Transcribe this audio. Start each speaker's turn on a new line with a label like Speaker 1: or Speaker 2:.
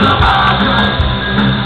Speaker 1: the bottom.